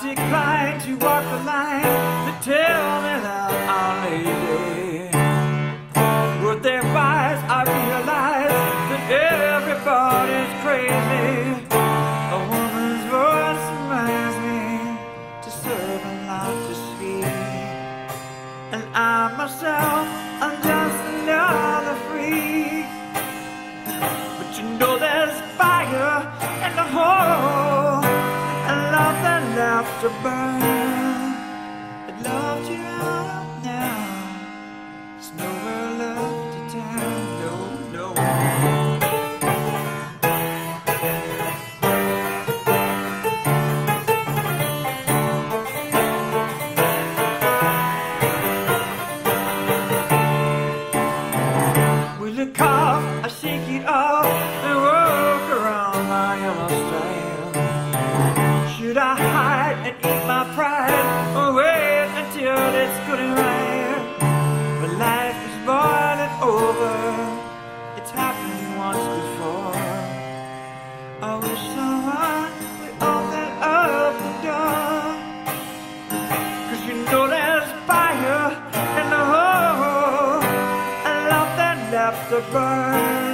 decline to walk the line. But tell me that I'm lazy. With their eyes? I realize that everybody's crazy. A woman's voice reminds me to serve and life to see, and I myself. I shake it off, and walk around I'm a stranger. Should I hide and eat my pride, or wait until it's good and right? But life is boiling over, it's happened once before. I wish to burn.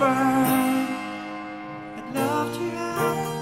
I love to out